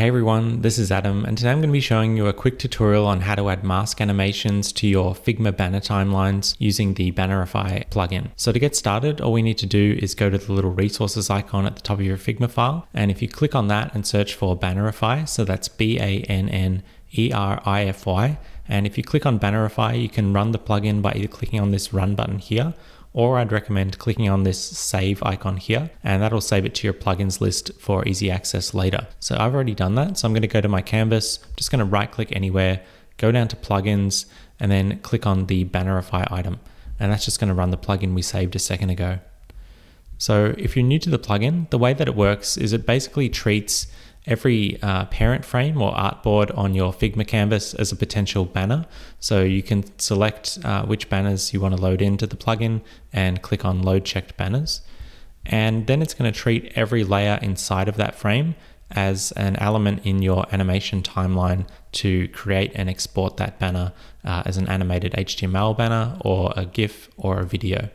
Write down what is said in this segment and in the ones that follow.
Hey everyone, this is Adam, and today I'm going to be showing you a quick tutorial on how to add mask animations to your Figma banner timelines using the Bannerify plugin. So to get started, all we need to do is go to the little resources icon at the top of your Figma file, and if you click on that and search for Bannerify, so that's B-A-N-N-E-R-I-F-Y, and if you click on Bannerify, you can run the plugin by either clicking on this run button here or I'd recommend clicking on this save icon here and that'll save it to your plugins list for easy access later. So I've already done that. So I'm going to go to my canvas, I'm just going to right click anywhere, go down to plugins and then click on the Bannerify item. And that's just going to run the plugin we saved a second ago. So if you're new to the plugin, the way that it works is it basically treats every uh, parent frame or artboard on your Figma canvas as a potential banner. So you can select uh, which banners you want to load into the plugin and click on load checked banners. And then it's going to treat every layer inside of that frame as an element in your animation timeline to create and export that banner uh, as an animated HTML banner or a GIF or a video.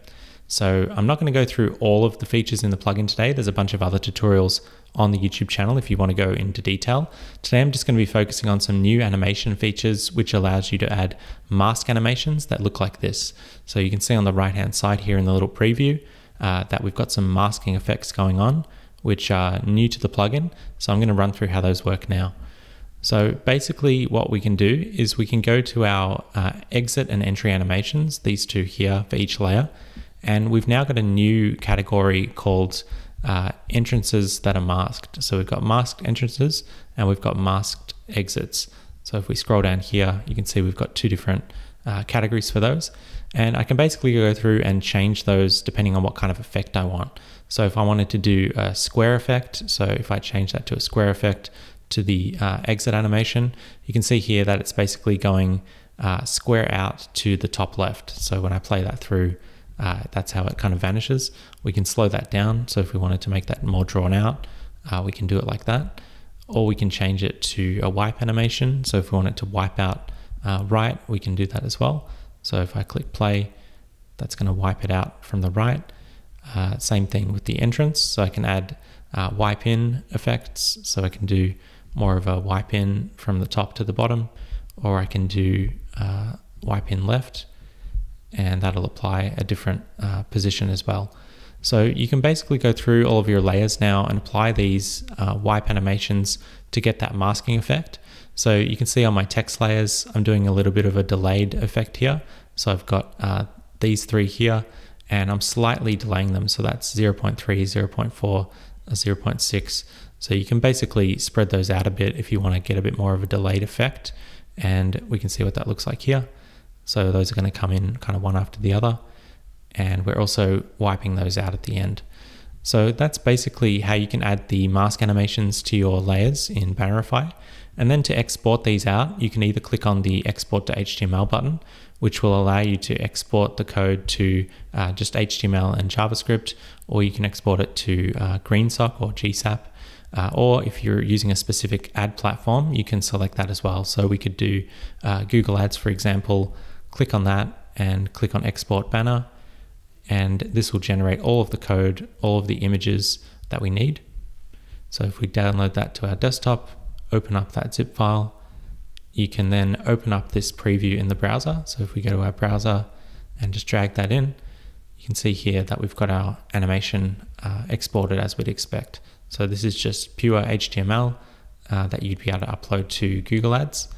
So I'm not going to go through all of the features in the plugin today. There's a bunch of other tutorials on the YouTube channel if you want to go into detail. Today I'm just going to be focusing on some new animation features which allows you to add mask animations that look like this. So you can see on the right hand side here in the little preview uh, that we've got some masking effects going on which are new to the plugin. So I'm going to run through how those work now. So basically what we can do is we can go to our uh, exit and entry animations, these two here for each layer, and we've now got a new category called uh, entrances that are masked. So we've got masked entrances and we've got masked exits. So if we scroll down here, you can see we've got two different uh, categories for those. And I can basically go through and change those depending on what kind of effect I want. So if I wanted to do a square effect, so if I change that to a square effect to the uh, exit animation, you can see here that it's basically going uh, square out to the top left. So when I play that through, uh, that's how it kind of vanishes. We can slow that down. So if we wanted to make that more drawn out, uh, we can do it like that. Or we can change it to a wipe animation. So if we want it to wipe out uh, right, we can do that as well. So if I click play, that's going to wipe it out from the right. Uh, same thing with the entrance. So I can add uh, wipe in effects. So I can do more of a wipe in from the top to the bottom, or I can do uh, wipe in left and that'll apply a different uh, position as well. So you can basically go through all of your layers now and apply these uh, wipe animations to get that masking effect. So you can see on my text layers, I'm doing a little bit of a delayed effect here. So I've got uh, these three here and I'm slightly delaying them. So that's 0 0.3, 0 0.4, 0 0.6. So you can basically spread those out a bit if you want to get a bit more of a delayed effect. And we can see what that looks like here. So those are going to come in kind of one after the other. And we're also wiping those out at the end. So that's basically how you can add the mask animations to your layers in Bannerify. And then to export these out, you can either click on the export to HTML button, which will allow you to export the code to uh, just HTML and JavaScript, or you can export it to uh, GreenSock or GSAP. Uh, or if you're using a specific ad platform, you can select that as well. So we could do uh, Google Ads, for example, click on that and click on export banner and this will generate all of the code, all of the images that we need. So if we download that to our desktop, open up that zip file, you can then open up this preview in the browser. So if we go to our browser and just drag that in, you can see here that we've got our animation uh, exported as we'd expect. So this is just pure HTML uh, that you'd be able to upload to Google Ads.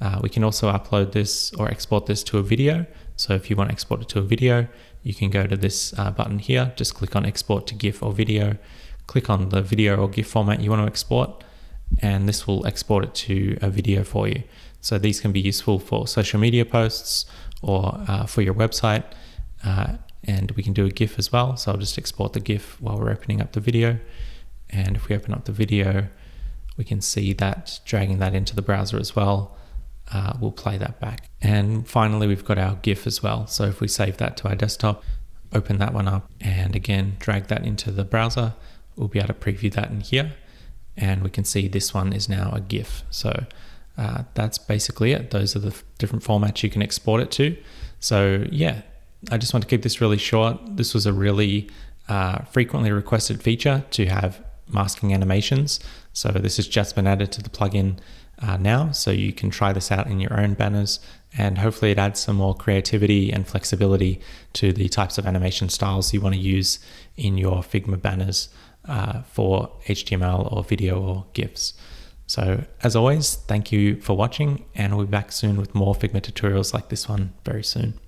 Uh, we can also upload this or export this to a video. So if you want to export it to a video, you can go to this uh, button here, just click on export to GIF or video, click on the video or GIF format you want to export, and this will export it to a video for you. So these can be useful for social media posts or uh, for your website. Uh, and we can do a GIF as well. So I'll just export the GIF while we're opening up the video. And if we open up the video, we can see that dragging that into the browser as well uh, we'll play that back. And finally, we've got our GIF as well. So if we save that to our desktop, open that one up, and again, drag that into the browser, we'll be able to preview that in here. And we can see this one is now a GIF. So uh, that's basically it. Those are the different formats you can export it to. So yeah, I just want to keep this really short. This was a really uh, frequently requested feature to have masking animations. So this has just been added to the plugin uh, now, so you can try this out in your own banners and hopefully it adds some more creativity and flexibility to the types of animation styles you want to use in your Figma banners uh, for HTML or video or GIFs. So as always, thank you for watching and we'll be back soon with more Figma tutorials like this one very soon.